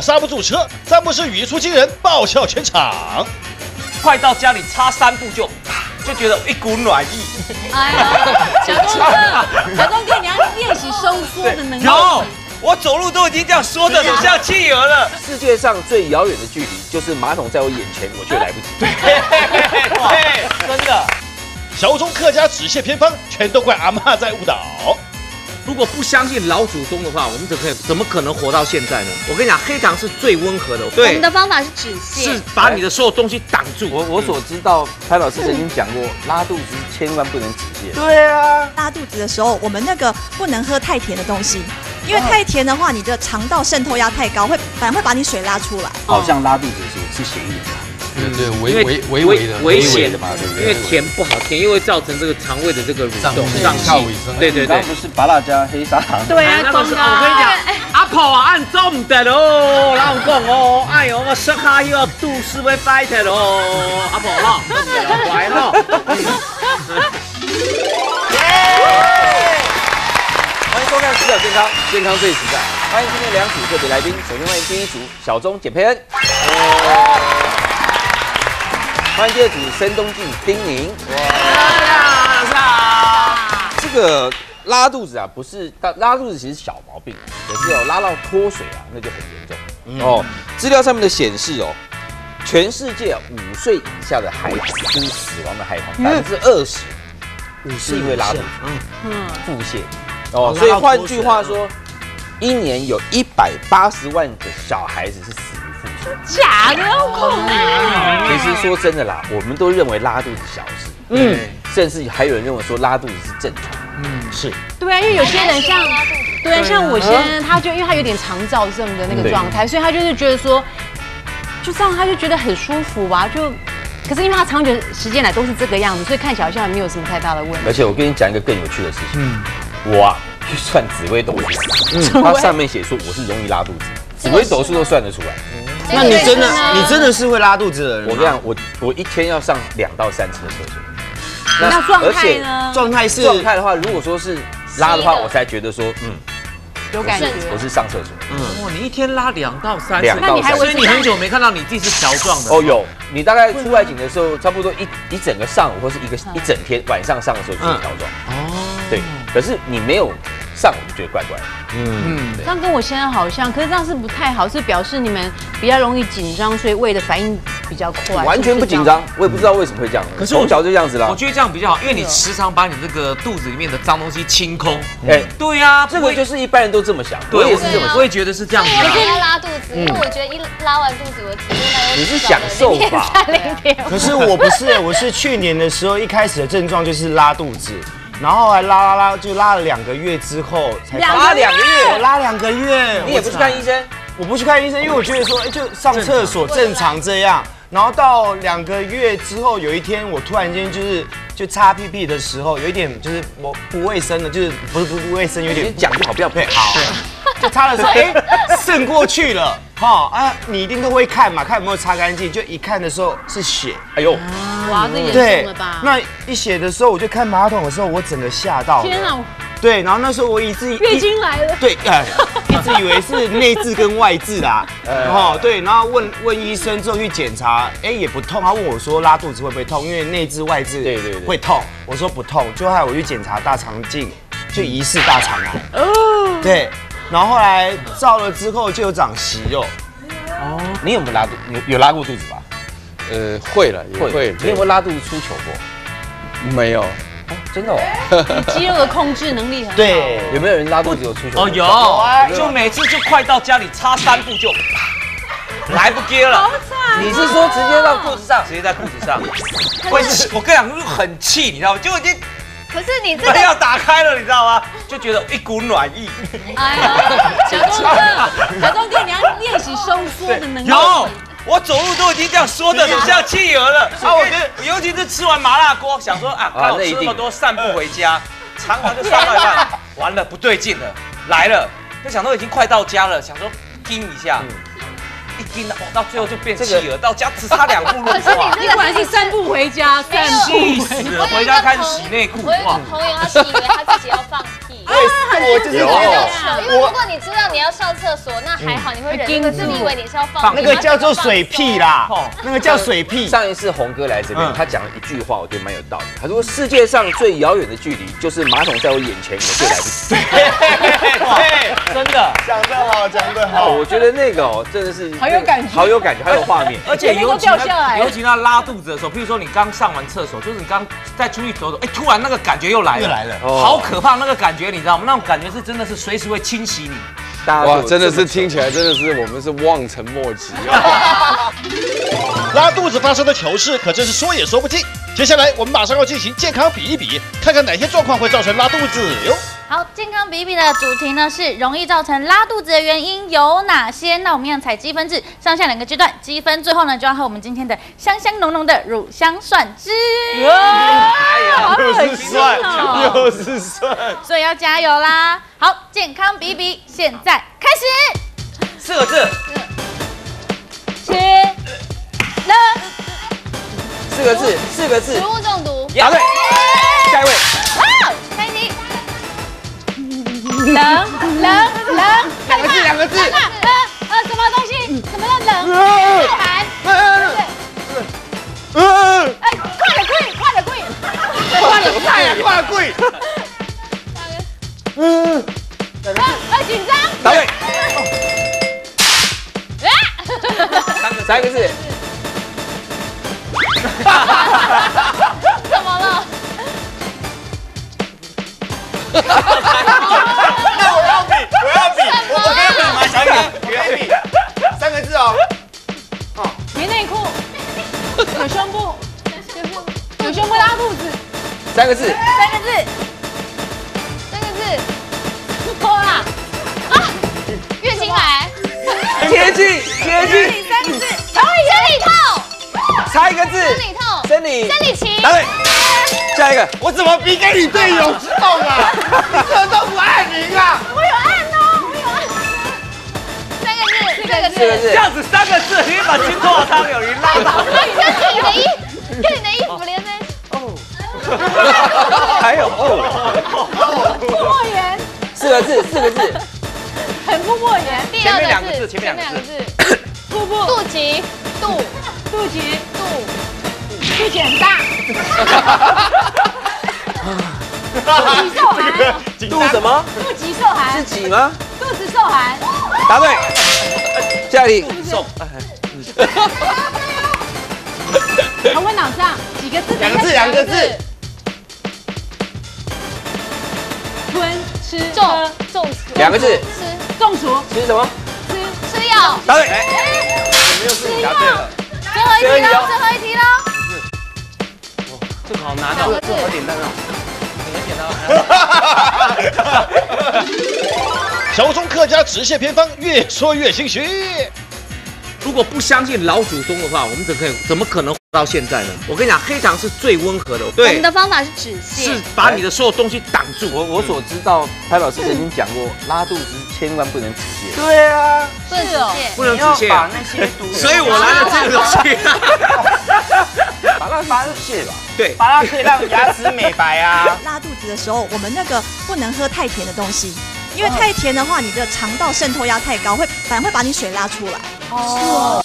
刹不住车，詹姆斯语出惊人，爆笑全场。快到家里差三步就就觉得一股暖意。哎呀，小东哥，小东哥，你要练习收缩的能力。有，我走路都已经这样缩的很像企鹅了。世界上最遥远的距离，就是马桶在我眼前，我却来不及。对，真的。小中客家指蟹偏方，全都怪阿妈在误导。如果不相信老祖宗的话，我们怎可以怎么可能活到现在呢？我跟你讲，黑糖是最温和的，我们的方法是止泻，是把你的所有东西挡住。我我所知道，潘老师曾经讲过，拉肚子千万不能止泻。对啊，拉肚子的时候，我们那个不能喝太甜的东西，因为太甜的话，你的肠道渗透压太高，会反而会把你水拉出来。好像拉肚子的时候吃咸一点。对对，危危危危的危险的嘛，对不对？因为甜不好，甜又会造成这个肠胃的这个蠕动胀气。对对对，不是麻辣加黑砂糖。对啊，那是我跟你讲，阿婆啊，按做唔得喽，老公哦，哎呦，我舌下又要肚是会掰的喽，阿婆哈，乖喽。欢迎收看《视角健康》，健康最实在。欢迎今天两组特别来宾，首先欢迎第一组小钟简佩恩。欢迎第二组申东进丁宁。哇，老师好。这个拉肚子啊，不是拉拉肚子，其实小毛病，可是哦拉到脱水啊，那就很严重。哦，资料上面的显示哦，全世界五岁以下的孩子就是死亡的孩童百分之二十，是因为拉肚子，嗯，腹泻。哦，所以换句话说，一年有一百八十万的小孩子是死。假的，好恐怖！其实说真的啦，我们都认为拉肚子小事，嗯，甚至还有人认为说拉肚子是正常，嗯，是。对啊，因为有些人像，对啊，像我先生，他就因为他有点肠燥症的那个状态，所以他就是觉得说，就这样他就觉得很舒服吧，就，可是因为他长久时间来都是这个样子，所以看起来好像没有什么太大的问题。而且我跟你讲一个更有趣的事情，嗯，我啊去算紫微斗数，它上面写说我是容易拉肚子，紫微斗数都算得出来。那你真的，你真的是会拉肚子的人。我跟你讲，我我一天要上两到三次的厕所。那状态呢？状态是状态的话，如果说是拉的话，我才觉得说，嗯，有感觉。我是上厕所。嗯，哇，你一天拉两到三次，两到三次，所以你很久没看到你自己是条状的。哦，有。你大概出外景的时候，差不多一一整个上午或是一个一整天晚上上的时候就是条状。哦，对。可是你没有上我就觉得怪怪。嗯，这样跟我现在好像，可是这样是不太好，是表示你们比较容易紧张，所以胃的反应比较快。完全不紧张，我也不知道为什么会这样。可是我脚就这样子了。我觉得这样比较好，因为你时常把你这个肚子里面的脏东西清空。哎，对呀，这个就是一般人都这么想，我也是这么，我也觉得是这样子。我现在拉肚子，因为我觉得一拉完肚子，我体内你是享受吧？可是我不是，我是去年的时候一开始的症状就是拉肚子。然后还拉拉拉，就拉了两个月之后才拉两个月，拉两个月，你也不去看医生？我不去看医生，因为我觉得说，哎，就上厕所正常这样。然后到两个月之后，有一天我突然间就是就擦屁屁的时候，有一点就是我不卫生的，就是不是不不卫生，有点讲就好，不要配好。就擦的时候，哎，渗过去了，哈啊，你一定都会看嘛，看有没有擦干净。就一看的时候是血，哎呦，哇，这严重了吧？那一写的时候，我就看马桶的时候，我整个吓到。天啊！对，然后那时候我一直月经来了，对，哎，一直以为是内痔跟外痔啦，哦，对，然后问问医生之后去检查，哎，也不痛。他问我说拉肚子会不会痛？因为内痔外痔对对对会痛。我说不痛，就害我去检查大肠镜，就疑似大肠癌。哦，对。然后后来照了之后就有长息肉。哦，你有没有拉肚？有有拉过肚子吧？呃，会了，也会。你有没有拉肚子出糗过？没有。哦真的哦。肌肉的控制能力很好。对，有没有人拉肚子有出糗？哦，有。就每次就快到家里差三步就来不及了。好惨。你是说直接到裤子上？直接在裤子上。会，我跟你讲，很气，你知道吗？就已经。可是你这个要打开了，你知道吗？就觉得一股暖意。哎呀，小东哥，小东哥，你要练习收缩的能力。有，我走路都已经这样缩的很像企鹅了。啊，我觉得，尤其是吃完麻辣锅，想说啊，刚好吃那么多，散步回家，常常就散到一半，完了不对劲了，来了，就想到已经快到家了，想说盯一下。一斤哦，到最后就变企鹅，到家只差两步路。可是你果然是散步回家，散步死了，回家开始洗内裤。我有个朋友，他是以为他自己要放屁。我就是有，因为如果你知道你要上厕所，那还好，你会忍。可是你以为你是要放，那个叫做水屁啦，那个叫水屁。上一次红哥来这边，他讲了一句话，我觉得蛮有道理。他说世界上最遥远的距离，就是马桶在我眼前，我最来不及。对，真的讲得好，讲得好。我觉得那个哦，真的是好有感觉，好有感觉，好有画面。而且尤其尤其那拉肚子的时候，譬如说你刚上完厕所，就是你刚再出去走走，哎，突然那个感觉又来了，又来了，好可怕那个感觉，你知道吗？那种感觉是真的是随时会侵袭你。哇，真的是听起来真的是我们是望尘莫及啊！拉肚子发生的糗事可真是说也说不尽。接下来我们马上要进行健康比一比，看看哪些状况会造成拉肚子哟。好，健康比比的主题呢是容易造成拉肚子的原因有哪些？那我们要采积分制，上下两个阶段，积分最后呢就要喝我们今天的香香浓浓的乳香蒜汁。哎呀，又是蒜，又是蒜，所以要加油啦！好，健康比比，现在开始。四个字。切了。四个字，四个字。食物中毒。答对。冷冷冷，两个字两个字，冷呃什么东西？什么叫冷？寒。嗯。哎，快点跪，快点跪，快点快呀，快点跪。嗯。呃紧张。答对。三个三个字。有胸部，有胸部拉肚子。三个字。三个字。三个字。脱啦。啊，月经来。贴近，贴近。三个字。生理痛。差一个字。生理痛。生理。生理期。答对。下一个，我怎么比给你队友痛啊？这都不按铃啊！我有按哦，我有按。三个字，四个字，这样子三个字，你把金拖汤有人拉倒。你跟你的衣，跟你的衣服连在。一起。哦。还有哦。莫言。四个字，四个字。很不莫言。前面两个字，前面两个字。腹部。肚脐。肚。肚脐。肚。肚脐很大。肚脐受寒。肚什么？肚脐受寒。是几吗？肚子受寒。答对。下一题。受。头昏脑胀，几个字？两个字，两个字。吞吃中中两个字。吃中暑。吃什么？吃吃药。答对。没有事情答对了。最后一题喽，最后一题喽。这个好难哦，这好简单哦，很简单。小钟客家止泻偏方，越说越心虚。如果不相信老祖宗的话，我们怎可以怎么可能活到现在呢？我跟你讲，黑糖是最温和的。对，我们的方法是止泻，是把你的所有东西挡住。我我所知道，潘老师曾经讲过，拉肚子千万不能止泻。对啊，不能止泻，不能止泻。把那些毒，所以我来了这个东西。把它发泻吧，对，把它可以让牙齿美白啊。拉肚子的时候，我们那个不能喝太甜的东西，因为太甜的话，你的肠道渗透压太高，会反而会把你水拉出来。哦。